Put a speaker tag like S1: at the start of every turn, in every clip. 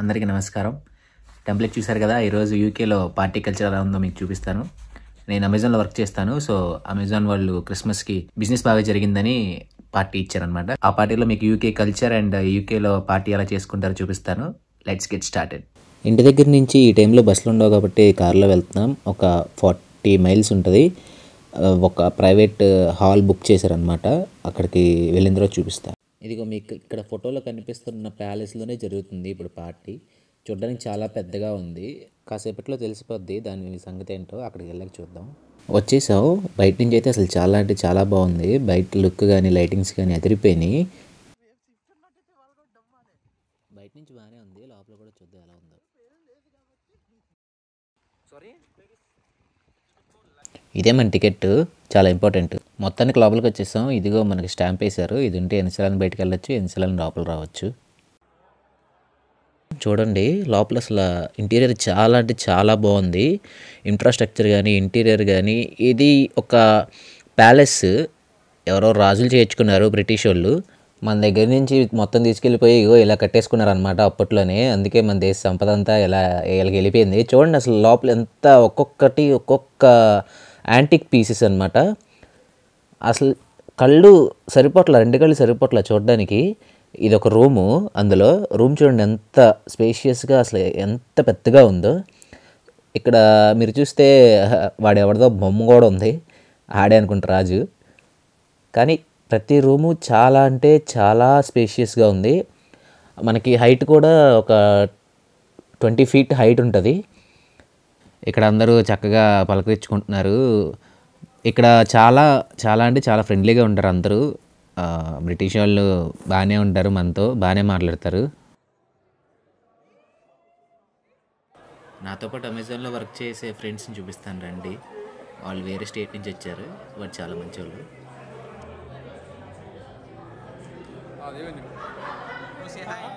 S1: అందరికీ నమస్కారం. టెంప్లెట్ చూశారు కదా ఈరోజు యూకేలో పార్టీ కల్చర్ ఎలా ఉందో మీకు చూపిస్తాను. నేను అమెజాన్లో వర్క్ చేస్తాను సో అమెజాన్ వాళ్ళు క్రిస్మస్కి బిజినెస్ బాగా జరిగిందని పార్టీ ఇచ్చారనమాట ఆ పార్టీలో మీకు యూకే కల్చర్ అండ్ యూకేలో పార్టీ ఎలా చేసుకుంటారో చూపిస్తాను. లెట్స్ గెట్ స్టార్టెడ్
S2: ఇంటి దగ్గర నుంచి ఈ టైంలో బస్సులు ఉండవు కాబట్టి కార్లో వెళ్తున్నాం. ఒక ఫార్టీ మైల్స్ ఉంటుంది. ఒక ప్రైవేట్ హాల్ బుక్ చేశారనమాట అక్కడికి వెళ్ళిన తర్వాత చూపిస్తాను ఇదిగో మీకు ఇక్కడ ఫోటోలో కనిపిస్తున్న ప్యాలెస్లోనే జరుగుతుంది ఇప్పుడు పార్టీ. చూడడానికి చాలా పెద్దగా ఉంది. కాసేపట్లో తెలిసిపోద్ది దాని సంగతి ఏంటో. అక్కడికి వెళ్ళక చూద్దాం. వచ్చేసావు. బయట నుంచి అయితే అసలు చాలా అంటే చాలా బాగుంది. బయట లుక్ కానీ లైటింగ్స్ కానీ అదిరిపోయినాయి. బయట నుంచి బాగానే ఉంది. లోపల కూడా చూద్దాం ఎలా ఉందో. ఇదే మన టికెట్ చాలా ఇంపార్టెంట్. మొత్తానికి లోపలికి వచ్చేసాం. ఇదిగో మనకి స్టాంప్ వేశారు. ఇది ఉంటే ఎన్నిసార్లు బయటకు వెళ్ళొచ్చు ఎన్నిసార్లు లోపల రావచ్చు. చూడండి లోపల అసలు ఇంటీరియర్ చాలా అంటే చాలా బాగుంది. ఇన్ఫ్రాస్ట్రక్చర్ కానీ ఇంటీరియర్ కానీ ఇది ఒక ప్యాలెస్. ఎవరో రాజులు చేర్చుకున్నారు బ్రిటిష్ వాళ్ళు. మన దగ్గర నుంచి మొత్తం తీసుకెళ్ళిపోయి ఇగో ఇలా కట్టేసుకున్నారు అనమాట అప్పట్లోనే. అందుకే మన దేశ సంపద అంతా ఇలా వీళ్ళకి వెళ్ళిపోయింది చూడండి అసలు లోపల ఎంత ఒక్కొక్కటి ఒక్కొక్క యాంటిక్ పీసెస్ అన్నమాట. అసలు కళ్ళు సరిపోట్ల రెండు కళ్ళు సరిపోట్ల చూడడానికి ఇది ఒక రూము. అందులో రూమ్ చూడండి ఎంత స్పేషియస్గా అసలు ఎంత పెద్దగా ఉందో. ఇక్కడ మీరు చూస్తే వాడు ఎవరిదో బొమ్మ కూడా ఉంది. ఆడే అనుకుంటా రాజు. కానీ ప్రతి రూము చాలా అంటే చాలా స్పేషియస్గా ఉంది. మనకి హైట్ కూడా ఒక ట్వంటీ ఫీట్ హైట్ ఉంటుంది. ఇక్కడ అందరూ చక్కగా పలకరించుకుంటున్నారు ఇక్కడ చాలా చాలా అంటే చాలా ఫ్రెండ్లీగా ఉంటారు అందరూ ఆ, బ్రిటిష్ వాళ్ళు బాగానే ఉంటారు మనతో బాగానే మాట్లాడతారు నాతో పాటు అమెజాన్లో వర్క్ చేసే ఫ్రెండ్స్ని చూపిస్తాను రండి వాళ్ళు వేరే స్టేట్ నుంచి వచ్చారు వాళ్ళు చాలా మంచి వాళ్ళు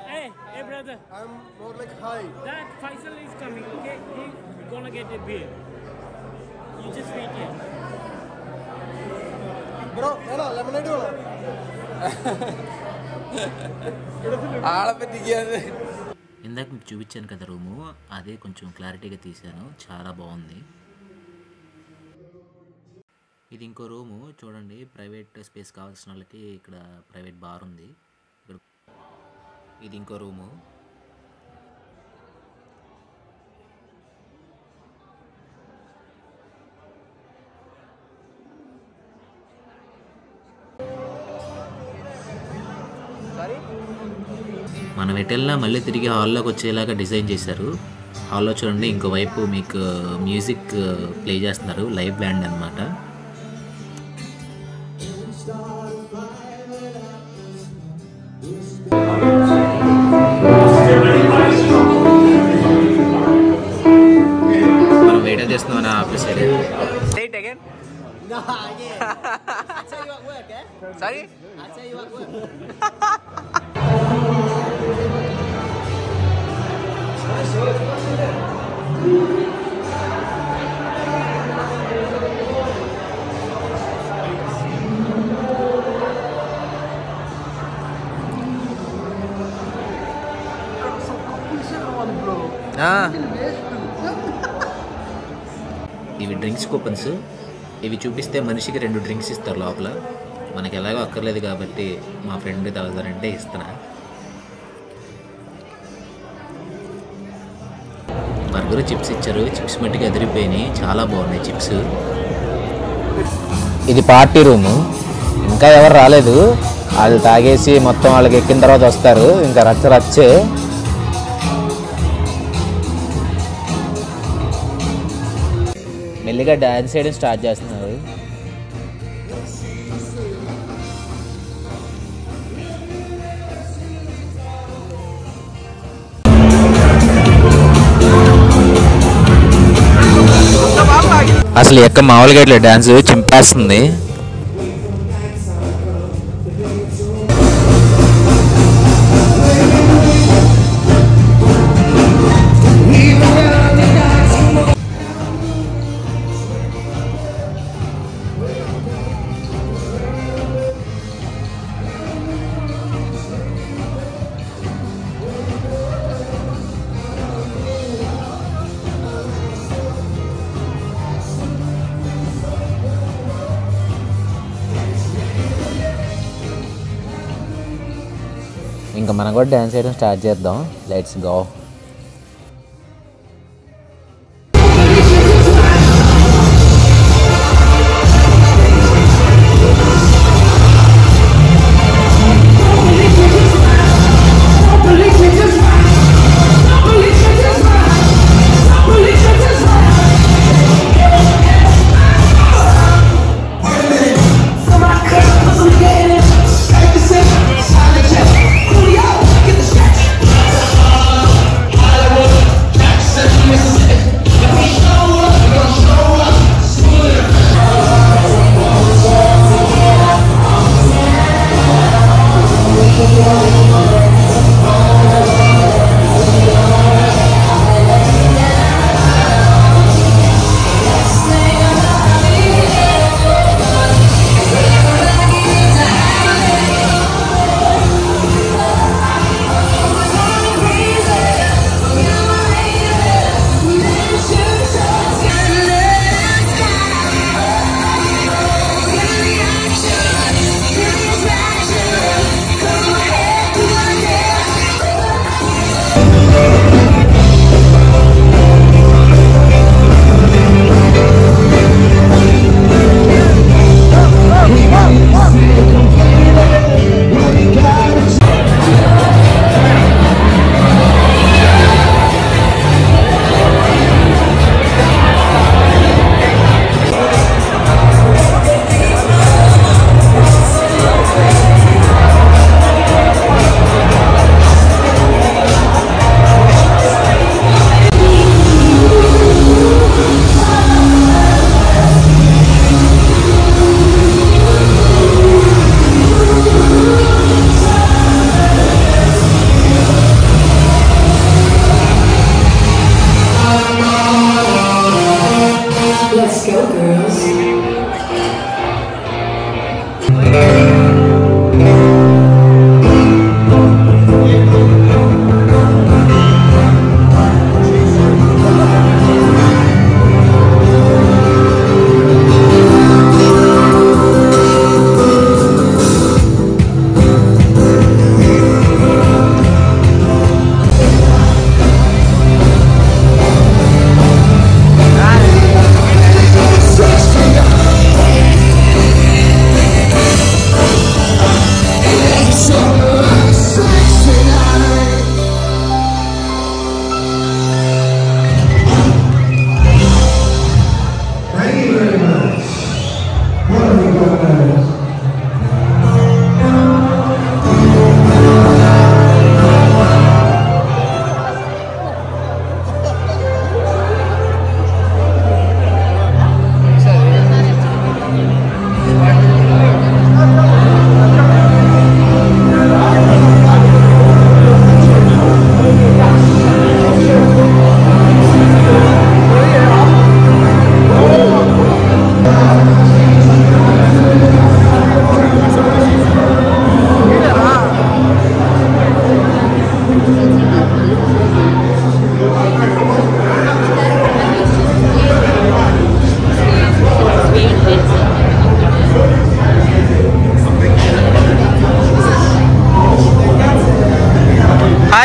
S3: Hey, hey, brother.
S4: I'm more like hi.
S3: That Faisal is coming, okay? You're gonna get a beer. You just wait here.
S4: Bro, hello, lemonade
S5: or? ఆడపెట్టింది
S2: ఇందాక మీకు చూపించాను కదా రూము అదే కొంచెం క్లారిటీగా తీశాను చాలా బాగుంది ఇది ఇంకో రూము చూడండి ప్రైవేట్ స్పేస్ కావాల్సిన వాళ్ళకి ఇక్కడ ప్రైవేట్ బార్ ఉంది ఇక్కడ ఇది ఇంకో రూము మనం ఎటెల్లా మళ్ళీ తిరిగి హాల్లోకి వచ్చేలాగా డిజైన్ చేశారు. హాల్లో చూడండి ఇంకోవైపు మీకు మ్యూజిక్ ప్లే చేస్తున్నారు. లైవ్ బ్యాండ్ అనమాట మనం వెయిట్ చేస్తున్నాం?
S5: Ah.
S2: ఇవి డ్రింక్స్ కూపన్స్. ఇవి చూపిస్తే మనిషికి రెండు డ్రింక్స్ ఇస్తారు లోపల. మనకి ఎలాగో అక్కర్లేదు కాబట్టి మా ఫ్రెండ్ తాగుతారంటే ఇస్తున్నా. దగ్గర చిప్స్ ఇచ్చారు. చిప్స్ మట్టికి అదిరిపోయినాయి చాలా బాగున్నాయి చిప్స్. ఇది పార్టీ రూము. ఇంకా ఎవరు రాలేదు. అది తాగేసి మొత్తం వాళ్ళకి ఎక్కిన తర్వాత వస్తారు. ఇంకా రచ్చ రచ్చే. మెల్లిగా డాన్స్ చేయడం స్టార్ట్ చేస్తున్నారు. అసలు ఎక్క మామూలుగా ఇట్లా డ్యాన్స్ చింపేస్తుంది. ఇంకా మనం కూడా డ్యాన్స్ చేయడం స్టార్ట్ చేద్దాం.
S6: Let's go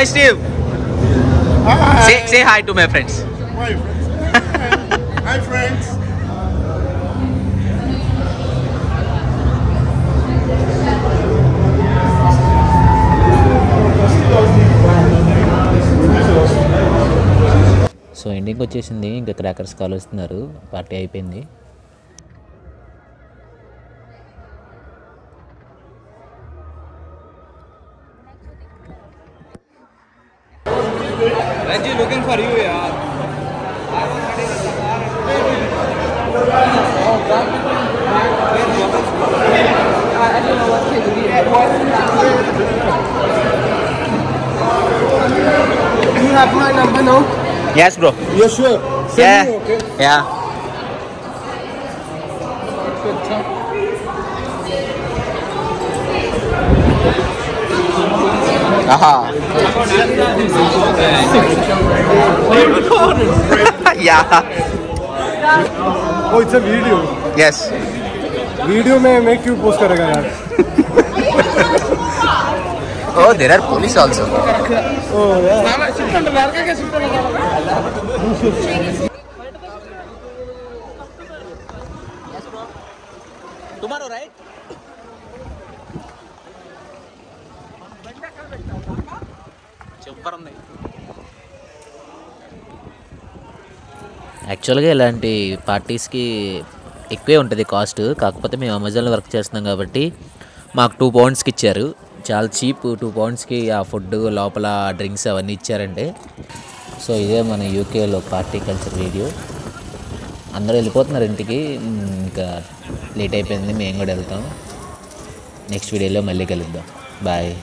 S5: Hi, Steve. Say, say hi to my friends.
S4: My friends. Hi, friends.
S2: So ending వచ్చేసింది ఇంకా క్రాకర్స్ కాలుస్తున్నారు పార్టీ అయిపోయింది
S5: Ranji looking for you, yaar.
S4: You have my number now?
S5: Yes, bro.
S4: You're sure? Send
S5: Yeah.
S4: me, okay?
S5: Yeah. Aha. yeah.
S4: Oh, it's a video.
S5: Yes.
S4: Video में मैं क्यों post करेगा यार
S5: Oh, there are police also. Tomorrow, right? Super
S2: యాక్చువల్గా ఇలాంటి పార్టీస్కి ఎక్కువే ఉంటుంది కాస్ట్. కాకపోతే మేము అమెజాన్లో వర్క్ చేస్తున్నాం కాబట్టి మాకు టూ పౌండ్స్కి ఇచ్చారు. చాలా చీప్ టూ పౌండ్స్కి ఆ ఫుడ్ లోపల డ్రింక్స్ అవన్నీ ఇచ్చారండి సో ఇదే మన యూకేలో పార్టీ కల్చర్ వీడియో. అందరూ వెళ్ళిపోతున్నారు ఇంటికి. ఇంకా లేట్ అయిపోయింది. మేము కూడా వెళ్తాం. నెక్స్ట్ వీడియోలో మళ్ళీ కలుద్దాం. బాయ్.